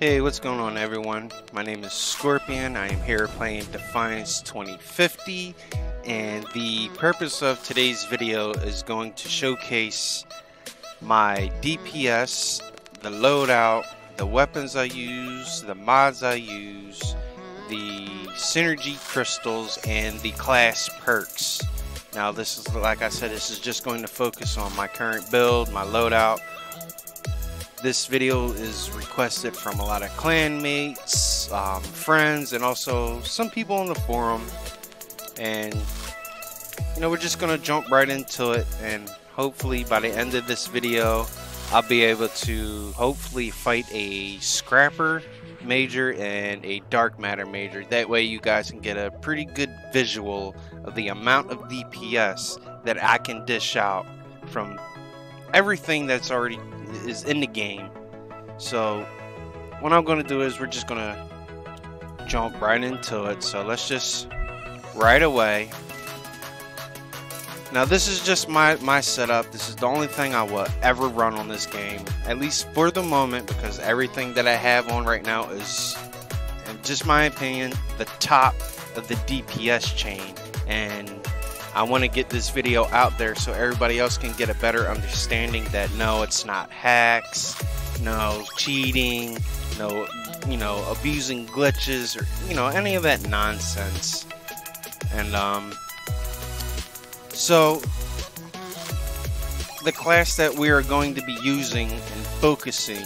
Hey, what's going on everyone? My name is Scorpion. I am here playing Defiance 2050 and the purpose of today's video is going to showcase my DPS, the loadout, the weapons I use, the mods I use, the synergy crystals, and the class perks. Now this is, like I said, this is just going to focus on my current build, my loadout. This video is requested from a lot of clan mates, um, friends, and also some people on the forum. And, you know, we're just going to jump right into it. And hopefully by the end of this video, I'll be able to hopefully fight a Scrapper major and a dark matter major that way you guys can get a pretty good visual of the amount of DPS that I can dish out from everything that's already is in the game so what I'm gonna do is we're just gonna jump right into it so let's just right away now this is just my, my setup. This is the only thing I will ever run on this game. At least for the moment because everything that I have on right now is, in just my opinion, the top of the DPS chain. And I want to get this video out there so everybody else can get a better understanding that no, it's not hacks, no cheating, no, you know, abusing glitches or, you know, any of that nonsense. And, um, so, the class that we are going to be using and focusing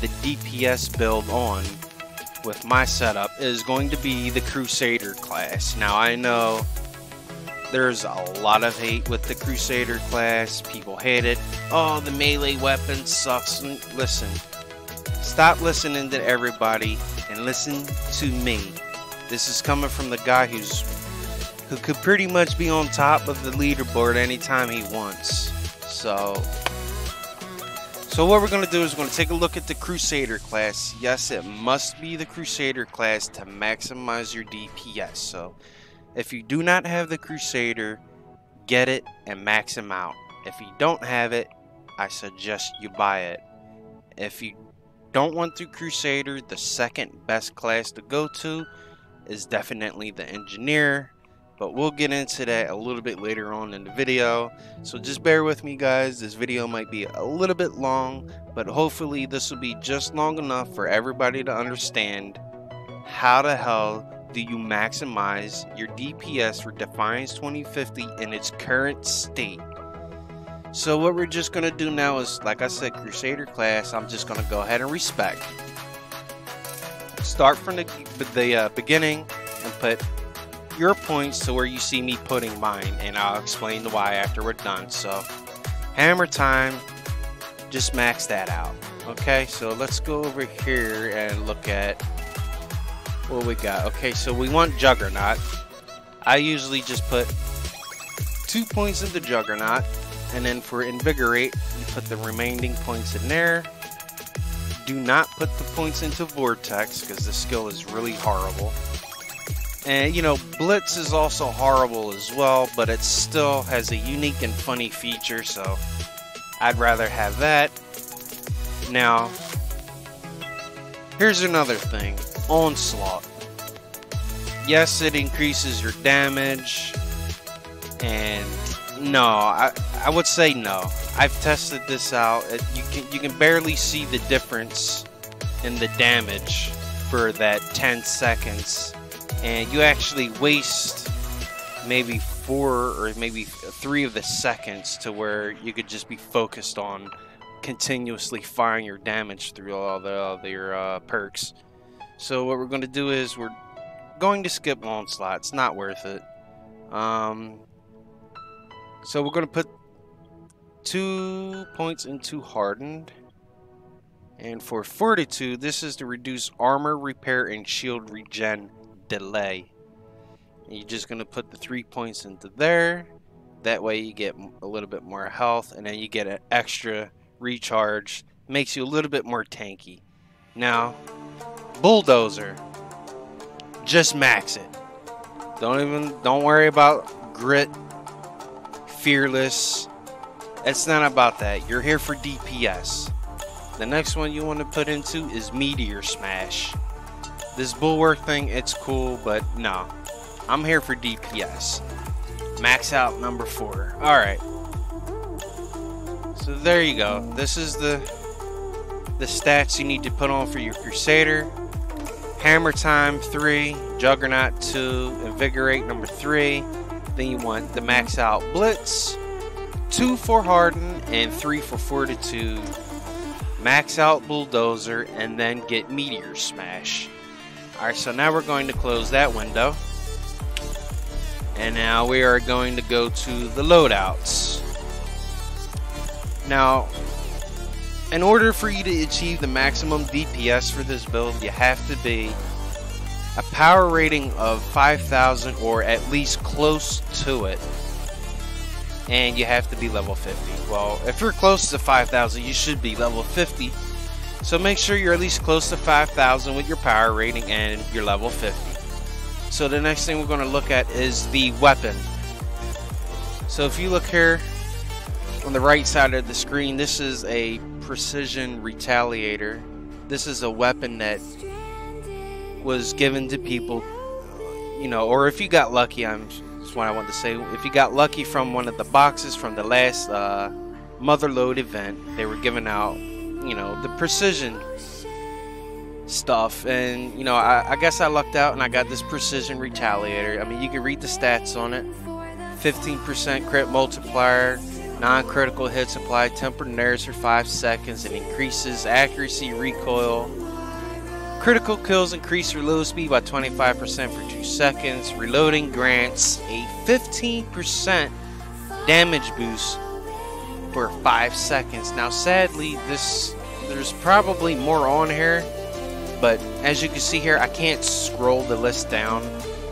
the DPS build on with my setup is going to be the Crusader class. Now, I know there's a lot of hate with the Crusader class. People hate it. Oh, the melee weapon sucks. Listen, stop listening to everybody and listen to me. This is coming from the guy who's who could pretty much be on top of the leaderboard anytime he wants. So, so what we're going to do is we're going to take a look at the Crusader class. Yes, it must be the Crusader class to maximize your DPS. So, if you do not have the Crusader, get it and max him out. If you don't have it, I suggest you buy it. If you don't want the Crusader, the second best class to go to is definitely the Engineer but we'll get into that a little bit later on in the video so just bear with me guys this video might be a little bit long but hopefully this will be just long enough for everybody to understand how the hell do you maximize your DPS for Defiance 2050 in its current state so what we're just gonna do now is like I said Crusader class I'm just gonna go ahead and respec. start from the, the uh, beginning and put your points to where you see me putting mine, and I'll explain the why after we're done. So, hammer time, just max that out. Okay, so let's go over here and look at what we got. Okay, so we want Juggernaut. I usually just put two points into Juggernaut, and then for Invigorate, you put the remaining points in there. Do not put the points into Vortex, because the skill is really horrible. And you know, Blitz is also horrible as well, but it still has a unique and funny feature, so I'd rather have that. Now, here's another thing Onslaught. Yes, it increases your damage, and no, I, I would say no. I've tested this out. It, you, can, you can barely see the difference in the damage for that 10 seconds and you actually waste maybe four or maybe three of the seconds to where you could just be focused on continuously firing your damage through all the your uh, perks. So what we're going to do is we're going to skip onslaught. It's not worth it. Um, so we're going to put two points into hardened. And for fortitude, this is to reduce armor repair and shield regen delay. You're just going to put the three points into there. That way you get a little bit more health and then you get an extra recharge. Makes you a little bit more tanky. Now, Bulldozer. Just max it. Don't even, don't worry about grit, fearless. It's not about that. You're here for DPS. The next one you want to put into is Meteor Smash. This bulwark thing, it's cool, but no. I'm here for DPS. Max out number four. Alright. So there you go. This is the the stats you need to put on for your Crusader. Hammer Time 3, Juggernaut 2, Invigorate number 3. Then you want the max out Blitz, 2 for Harden, and 3 for Fortitude. Max out Bulldozer, and then get Meteor Smash. Alright, so now we're going to close that window. And now we are going to go to the loadouts. Now, in order for you to achieve the maximum DPS for this build, you have to be a power rating of 5000 or at least close to it. And you have to be level 50. Well, if you're close to 5000, you should be level 50. So make sure you're at least close to 5000 with your power rating and your level 50. So the next thing we're going to look at is the weapon. So if you look here on the right side of the screen, this is a precision retaliator. This is a weapon that was given to people, you know, or if you got lucky, I'm just what I want to say. If you got lucky from one of the boxes from the last uh, Motherlode event, they were giving out, you know, the precision stuff, and you know, I, I guess I lucked out and I got this precision retaliator. I mean, you can read the stats on it. 15% crit multiplier, non-critical hits applied tempered nerves for 5 seconds and increases accuracy recoil Critical kills increase reload speed by 25% for 2 seconds. Reloading grants a 15% damage boost for 5 seconds. Now sadly, this there's probably more on here, but as you can see here, I can't scroll the list down.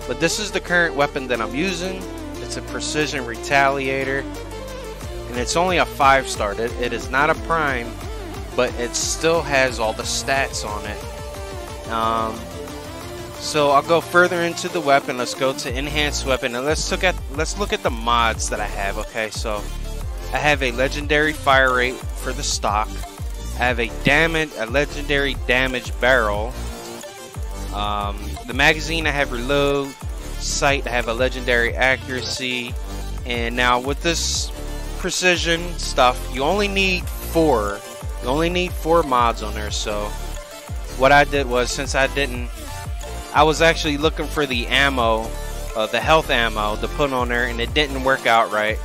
But this is the current weapon that I'm using. It's a precision retaliator, and it's only a 5 star. It, it is not a prime, but it still has all the stats on it um, so I'll go further into the weapon. Let's go to enhanced weapon and let's look at let's look at the mods that I have. Okay, so I have a legendary fire rate for the stock. I have a damage a legendary damage barrel. Um, the magazine I have reload. Sight I have a legendary accuracy. And now with this precision stuff, you only need four. You only need four mods on there. So what I did was since I didn't, I was actually looking for the ammo, uh, the health ammo to put on there, and it didn't work out right,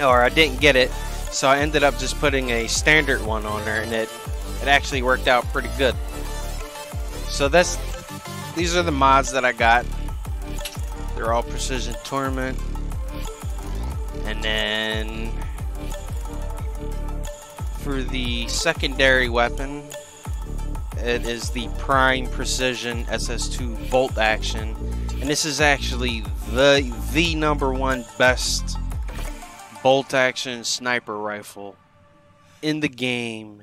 or I didn't get it. So I ended up just putting a standard one on there, and it it actually worked out pretty good. So that's these are the mods that I got. They're all precision torment, and then for the secondary weapon, it is the Prime Precision SS2 bolt action, and this is actually the the number one best bolt action sniper rifle in the game.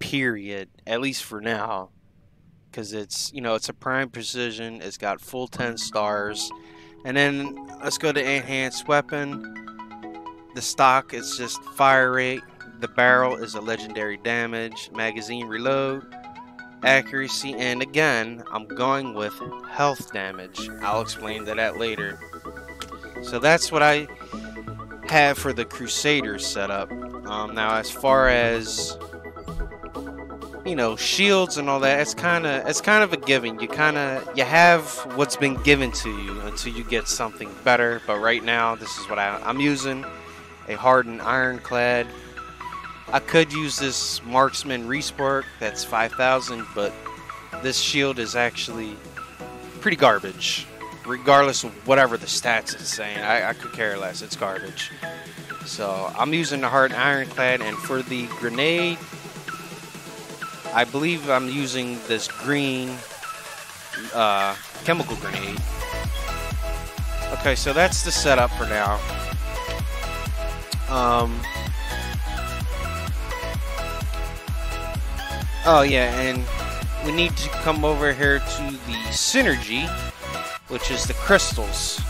Period. At least for now, because it's you know it's a Prime Precision. It's got full 10 stars, and then let's go to enhanced weapon. The stock is just fire rate. The barrel is a legendary damage. Magazine reload accuracy, and again, I'm going with health damage. I'll explain to that later. So that's what I have for the Crusaders setup. Um, now, as far as you know, shields and all that, it's kind of it's kind of a given. You kind of you have what's been given to you until you get something better. But right now, this is what I, I'm using: a hardened ironclad. I could use this marksman respark that's 5000 but this shield is actually pretty garbage. Regardless of whatever the stats is saying I, I could care less it's garbage. So I'm using the hard ironclad and for the grenade I believe I'm using this green uh, chemical grenade. Okay so that's the setup for now um, Oh yeah, and we need to come over here to the synergy, which is the crystals.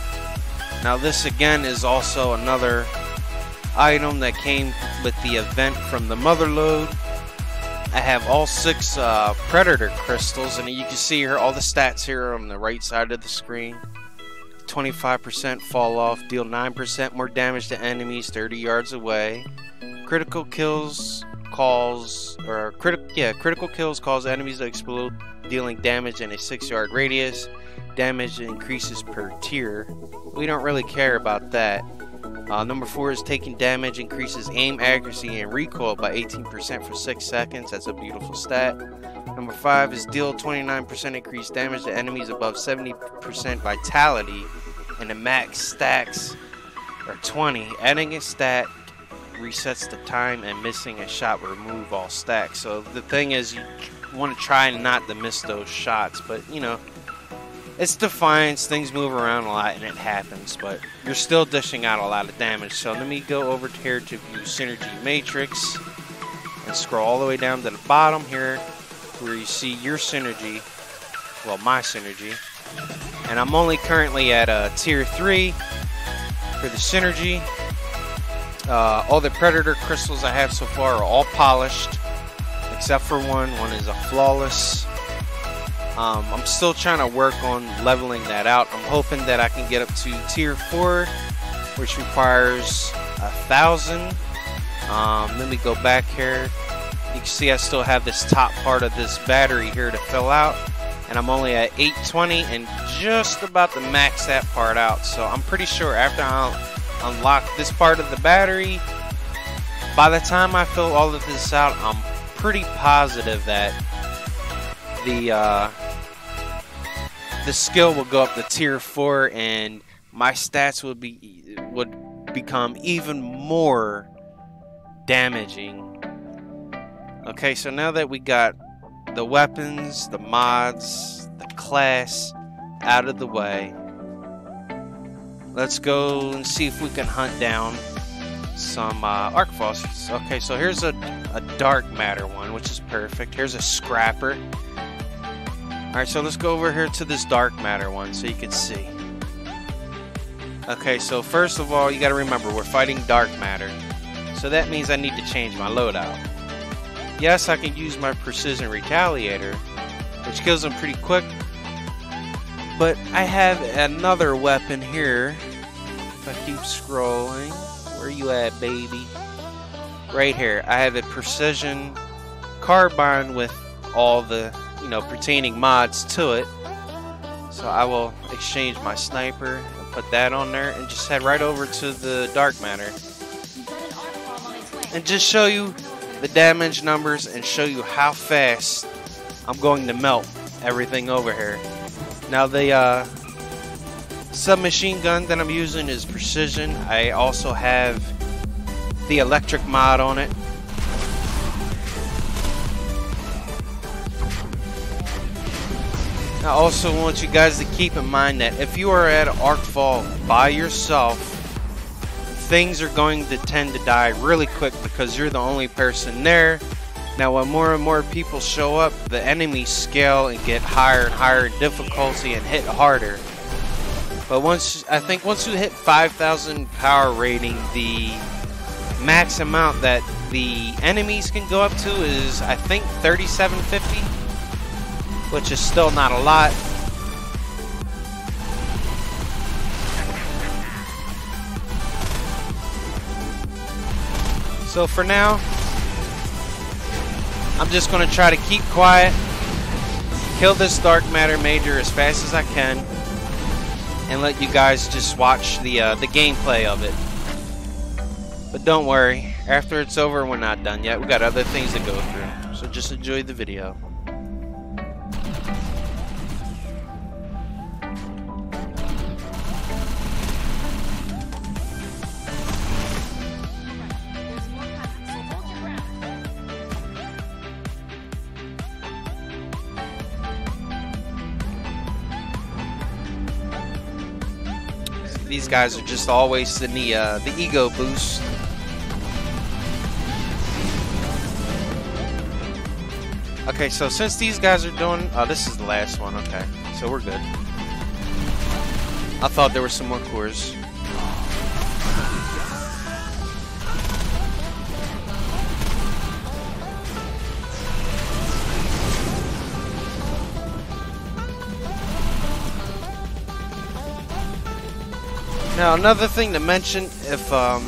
Now this again is also another item that came with the event from the Motherlode. I have all six uh, Predator crystals, and you can see here all the stats here on the right side of the screen. 25% fall off, deal 9% more damage to enemies 30 yards away. Critical kills cause or critical yeah, critical kills cause enemies to explode, dealing damage in a 6 yard radius. Damage increases per tier. We don't really care about that. Uh, number four is taking damage increases aim accuracy and recoil by 18% for 6 seconds. That's a beautiful stat. Number five is deal 29% increased damage to enemies above 70% vitality, and the max stacks are 20. Adding a stat resets the time, and missing a shot will remove all stacks. So the thing is, you want to try not to miss those shots, but you know it's Defiance, things move around a lot and it happens, but you're still dishing out a lot of damage. So let me go over here to view Synergy Matrix and scroll all the way down to the bottom here where you see your Synergy, well my Synergy. And I'm only currently at a uh, tier 3 for the Synergy. Uh, all the Predator crystals I have so far are all polished, except for one. One is a flawless um, I'm still trying to work on leveling that out. I'm hoping that I can get up to tier 4, which requires a thousand. Um, let me go back here. See I still have this top part of this battery here to fill out. And I'm only at 820 and just about to max that part out. So I'm pretty sure after I unlock this part of the battery, by the time I fill all of this out, I'm pretty positive that the uh, the skill will go up to tier 4 and my stats would be would become even more damaging. Okay, so now that we got the weapons, the mods, the class out of the way, let's go and see if we can hunt down some uh, Arkfalls. Okay, so here's a, a dark matter one, which is perfect. Here's a scrapper. Alright, so let's go over here to this dark matter one so you can see. Okay, so first of all, you gotta remember, we're fighting dark matter. So that means I need to change my loadout. Yes, I can use my precision retaliator, which kills them pretty quick. But I have another weapon here. If I keep scrolling, where you at, baby? Right here. I have a precision carbine with all the you know, pertaining mods to it. So I will exchange my sniper and put that on there and just head right over to the dark matter. And just show you the damage numbers and show you how fast I'm going to melt everything over here. Now the uh, submachine gun that I'm using is precision. I also have the electric mod on it I also want you guys to keep in mind that if you are at Arkfall by yourself, things are going to tend to die really quick because you're the only person there. Now, when more and more people show up, the enemies scale and get higher and higher in difficulty and hit harder. But once, I think once you hit 5,000 power rating, the max amount that the enemies can go up to is, I think, 3750 which is still not a lot. So for now, I'm just going to try to keep quiet, kill this Dark Matter Major as fast as I can, and let you guys just watch the, uh, the gameplay of it. But don't worry, after it's over, we're not done yet. We got other things to go through. So just enjoy the video. Guys are just always in the uh, the ego boost. Okay, so since these guys are doing, oh, this is the last one. Okay, so we're good. I thought there were some more cores. Now, another thing to mention, if um,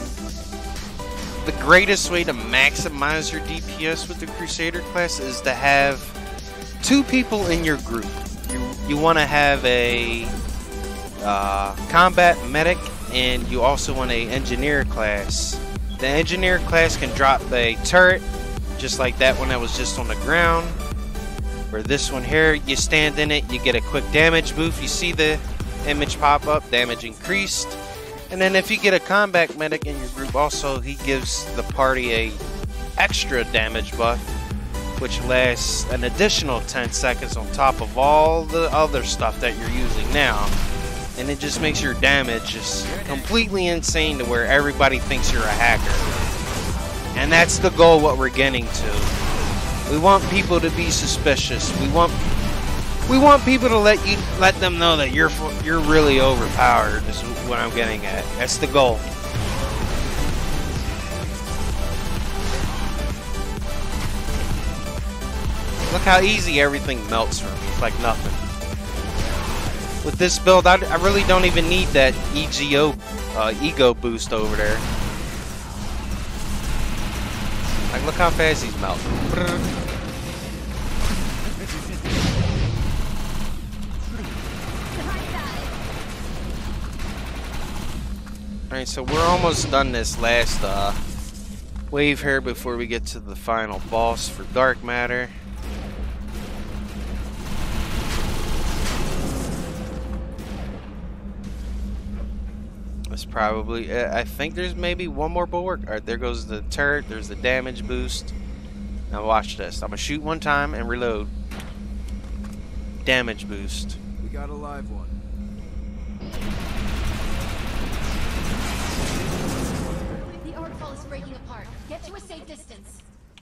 the greatest way to maximize your DPS with the Crusader class is to have two people in your group. You, you want to have a uh, combat medic and you also want a engineer class. The engineer class can drop a turret just like that one that was just on the ground. Or this one here, you stand in it, you get a quick damage boost. You see the image pop up, damage increased. And then if you get a combat medic in your group, also he gives the party a extra damage buff, which lasts an additional 10 seconds on top of all the other stuff that you're using now. And it just makes your damage just completely insane to where everybody thinks you're a hacker. And that's the goal what we're getting to. We want people to be suspicious. We want we want people to let you let them know that you're you're really overpowered. Is what I'm getting at. That's the goal. Look how easy everything melts for me. It's like nothing. With this build, I, I really don't even need that EGO uh, ego boost over there. Like, look how fast he's melting. Alright, so we're almost done this last uh, wave here before we get to the final boss for Dark Matter. That's probably, I think there's maybe one more bulwark. Alright, there goes the turret, there's the damage boost. Now watch this. I'm gonna shoot one time and reload. Damage boost. We got a live one.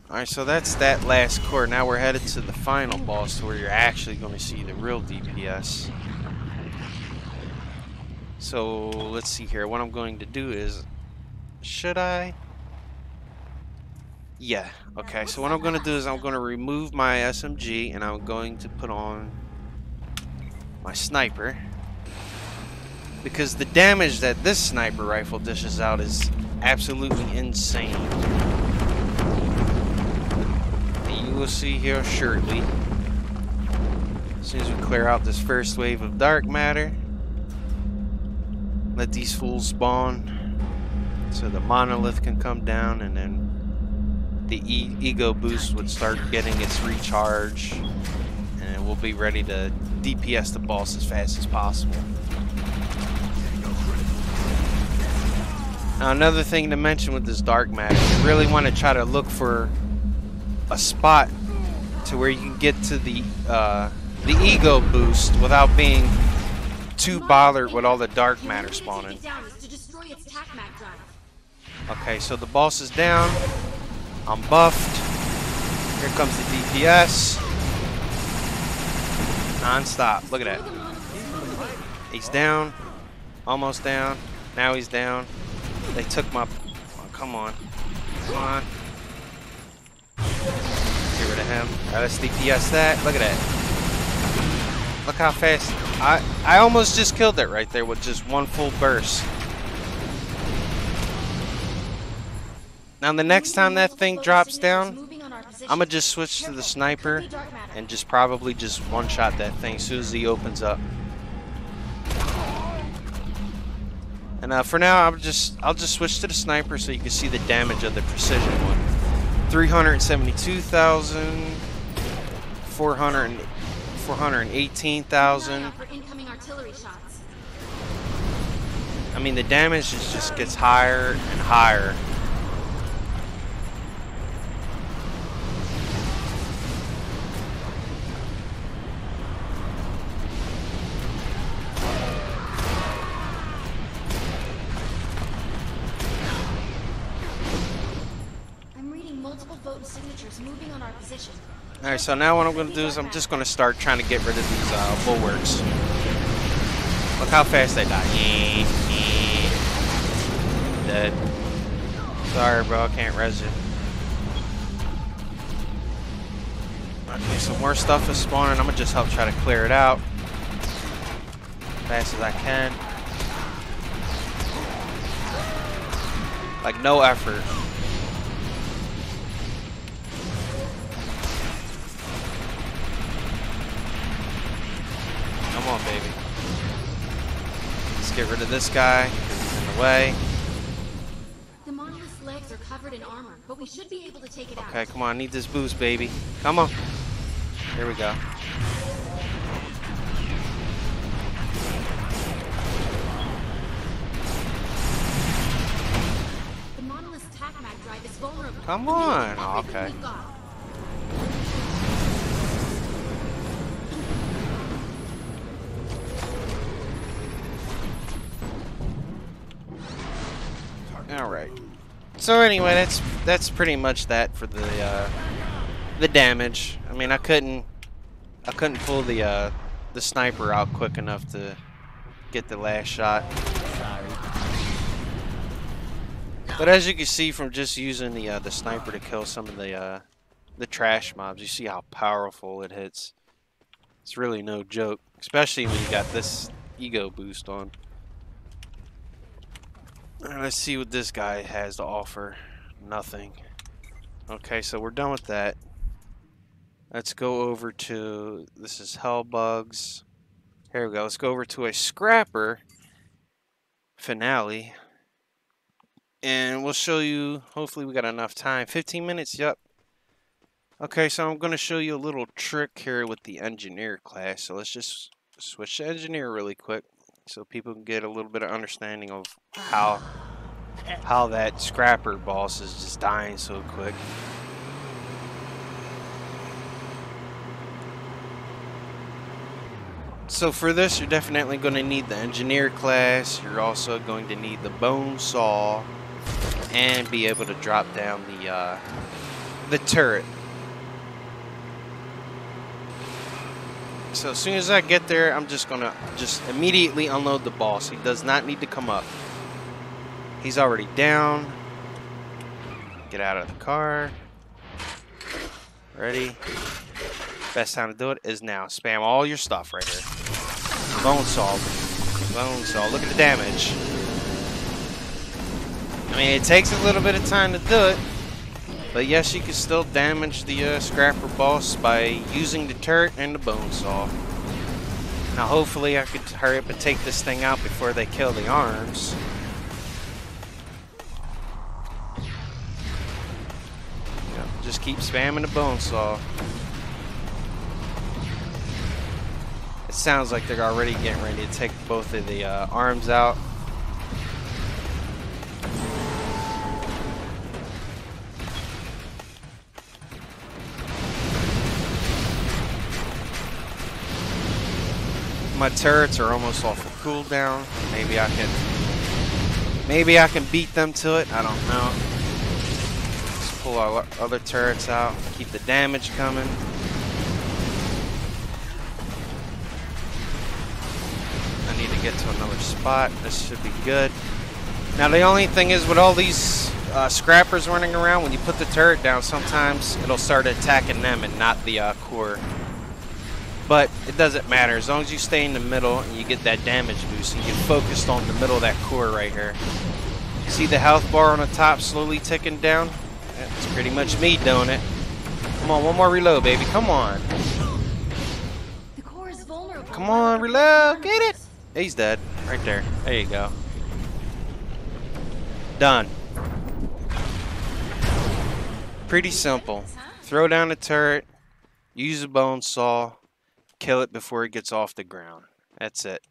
Alright, so that's that last core. Now we're headed to the final boss where you're actually going to see the real DPS. So, let's see here. What I'm going to do is... Should I? Yeah. Okay, so what I'm going to do is I'm going to remove my SMG and I'm going to put on my sniper. Because the damage that this sniper rifle dishes out is absolutely insane And you will see here shortly. As soon as we clear out this first wave of dark matter, let these fools spawn so the monolith can come down and then the e ego boost would start getting its recharge and we'll be ready to DPS the boss as fast as possible. Now another thing to mention with this dark matter, you really want to try to look for a spot to where you can get to the uh, the ego boost without being too bothered with all the dark matter spawning. Okay, so the boss is down. I'm buffed. Here comes the DPS. Non-stop. Look at that. He's down. Almost down. Now he's down. They took my... Oh, come on. Come on. Get rid of him. Alright, let's DPS that. Look at that. Look how fast. I, I almost just killed it right there with just one full burst. Now the next time that thing drops down, I'm gonna just switch to the sniper and just probably just one-shot that thing as soon as he opens up. And uh, for now, I'll just I'll just switch to the sniper so you can see the damage of the precision one. 372,000, 400, 418,000. I mean, the damage just gets higher and higher. Alright, so now what I'm going to do is I'm just going to start trying to get rid of these uh, bulwarks. Look how fast they die. Dead. Sorry, bro. I can't res you. Okay, so more stuff is spawning. I'm going to just help try to clear it out. Fast as I can. Like, no effort. Get rid of this guy. In the way. The monolith's legs are covered in armor, but we should be able to take it out. Okay, come on. I need this boost, baby. Come on. Here we go. The monolith's TACMAC drive is vulnerable. Come on. Okay. So anyway, that's that's pretty much that for the uh, the damage. I mean, I couldn't I couldn't pull the uh, the sniper out quick enough to get the last shot. But as you can see from just using the uh, the sniper to kill some of the uh, the trash mobs, you see how powerful it hits. It's really no joke, especially when you got this ego boost on. Let's see what this guy has to offer. Nothing. Okay, so we're done with that. Let's go over to this is Hellbugs. Here we go. Let's go over to a scrapper finale. And we'll show you hopefully we got enough time. 15 minutes, yep. Okay, so I'm gonna show you a little trick here with the engineer class. So let's just switch to engineer really quick so people can get a little bit of understanding of how how that scrapper boss is just dying so quick. So for this, you're definitely going to need the engineer class. You're also going to need the bone saw and be able to drop down the uh, the turret. So as soon as I get there, I'm just gonna just immediately unload the boss. He does not need to come up. He's already down. Get out of the car. Ready? Best time to do it is now. Spam all your stuff right here. Bone saw. Bone saw. Look at the damage. I mean, it takes a little bit of time to do it. But yes, you can still damage the uh, scrapper boss by using the turret and the bone saw. Now hopefully I could hurry up and take this thing out before they kill the arms. Yeah, just keep spamming the bone saw. It sounds like they're already getting ready to take both of the uh, arms out. My turrets are almost off of cooldown. Maybe I can maybe I can beat them to it. I don't know. Let's pull our other turrets out. Keep the damage coming. I need to get to another spot. This should be good. Now the only thing is with all these uh, scrappers running around, when you put the turret down, sometimes it'll start attacking them and not the uh, core. But it doesn't matter as long as you stay in the middle and you get that damage boost and you focused on the middle of that core right here. See the health bar on the top slowly ticking down? That's pretty much me doing it. Come on, one more reload, baby. Come on. The core is vulnerable. Come on, reload. Get it. He's dead. Right there. There you go. Done. Pretty simple. Throw down the turret, use a bone saw, kill it before it gets off the ground. That's it.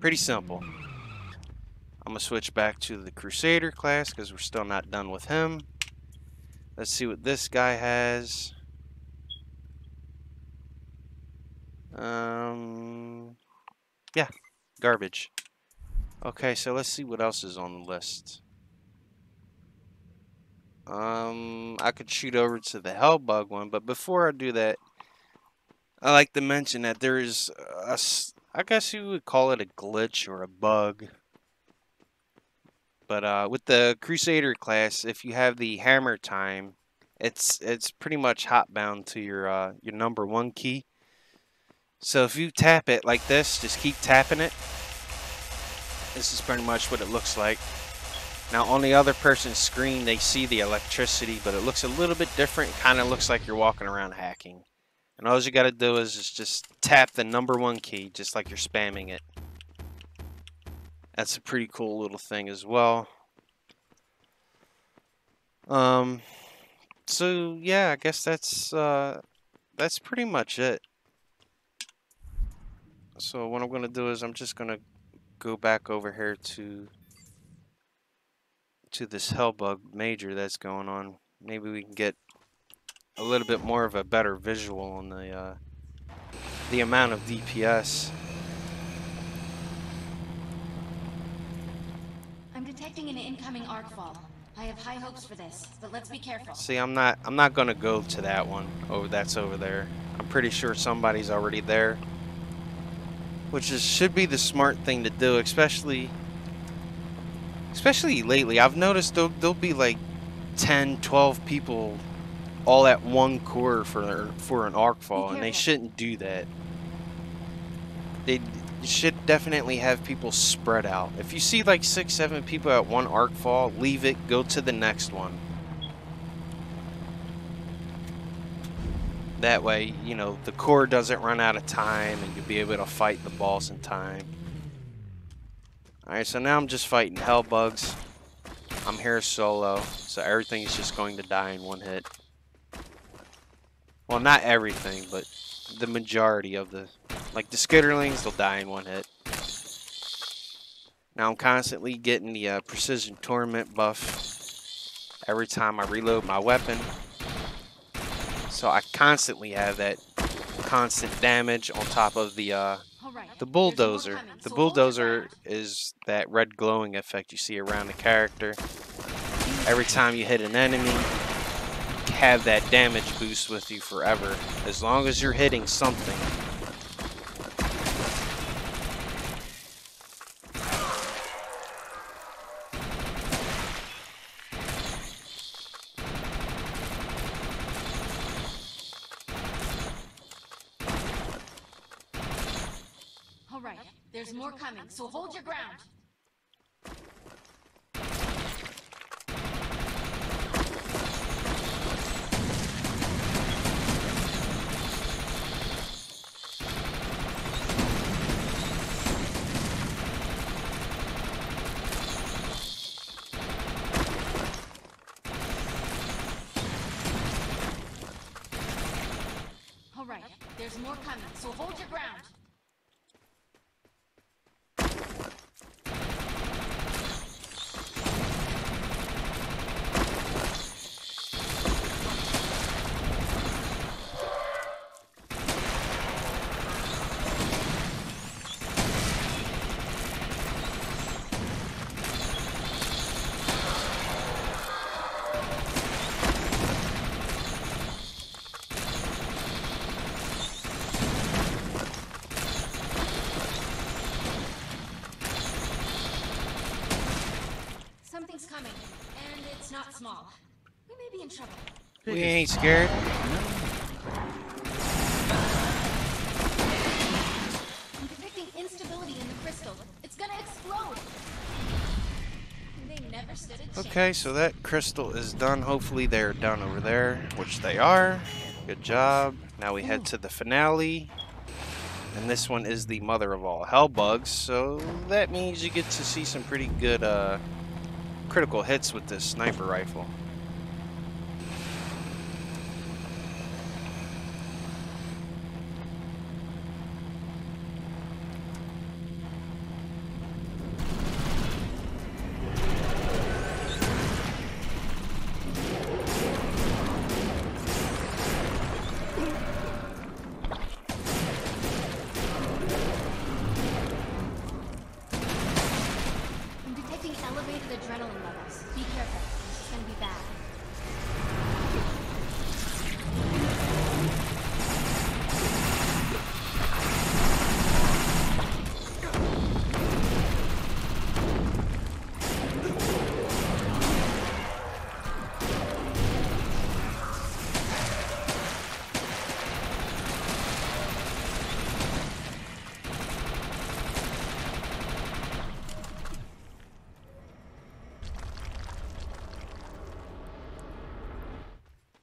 Pretty simple. I'm going to switch back to the Crusader class because we're still not done with him. Let's see what this guy has. Um, yeah, garbage. Okay, so let's see what else is on the list. Um, I could shoot over to the Hellbug one, but before I do that, I like to mention that there is a, I guess you would call it a glitch or a bug. But uh, with the Crusader class, if you have the hammer time, it's it's pretty much hot bound to your uh, your number one key. So if you tap it like this, just keep tapping it. This is pretty much what it looks like. Now on the other person's screen, they see the electricity, but it looks a little bit different. Kind of looks like you're walking around hacking. And all you got to do is just tap the number one key, just like you're spamming it. That's a pretty cool little thing as well. Um, so yeah, I guess that's uh, that's pretty much it. So what I'm gonna do is I'm just gonna go back over here to to this Hellbug major that's going on. Maybe we can get a little bit more of a better visual on the uh, the amount of DPS. I'm detecting an incoming Arkfall. I have high hopes for this, but let's be careful. See, I'm not I'm not gonna go to that one. Oh, that's over there. I'm pretty sure somebody's already there. Which is should be the smart thing to do, especially especially lately. I've noticed there'll, there'll be like 10, 12 people all at one core for for an Arkfall, and they shouldn't do that. They should definitely have people spread out. If you see like six, seven people at one Arkfall, leave it, go to the next one. That way, you know, the core doesn't run out of time and you'll be able to fight the boss in time. Alright, so now I'm just fighting hell bugs. I'm here solo, so everything is just going to die in one hit. Well, not everything, but the majority of the... Like the skitterlings, they'll die in one hit. Now I'm constantly getting the uh, precision torment buff every time I reload my weapon. So I constantly have that constant damage on top of the uh, the bulldozer. The bulldozer is that red glowing effect you see around the character. Every time you hit an enemy, have that damage boost with you forever. As long as you're hitting something. All right, there's more coming, so hold your ground. There's more coming, so hold your ground. Small. We may be in trouble. We ain't scared. I'm detecting instability in the crystal. It's gonna explode. Okay, so that crystal is done. Hopefully they're done over there, which they are. Good job. Now we head to the finale. And this one is the mother of all hell bugs, so that means you get to see some pretty good uh, critical hits with this sniper rifle. adrenaline levels. Be careful. This is gonna be bad.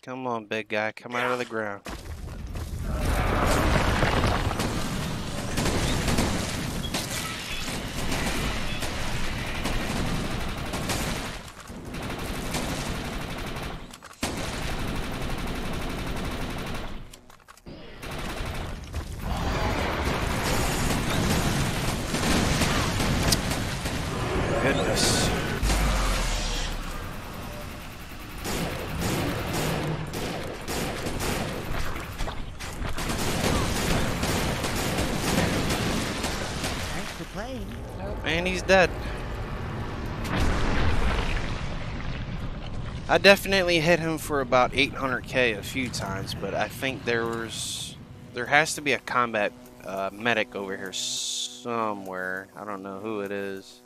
Come on, big guy. Come out of the ground. Dead. I definitely hit him for about 800k a few times, but I think there was there has to be a combat uh, medic over here somewhere. I don't know who it is.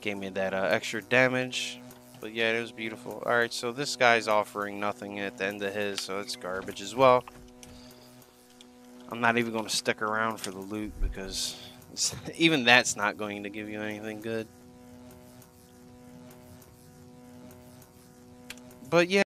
Gave me that uh, extra damage, but yeah, it was beautiful. All right, so this guy's offering nothing at the end of his, so it's garbage as well. I'm not even going to stick around for the loot because even that's not going to give you anything good. But yeah.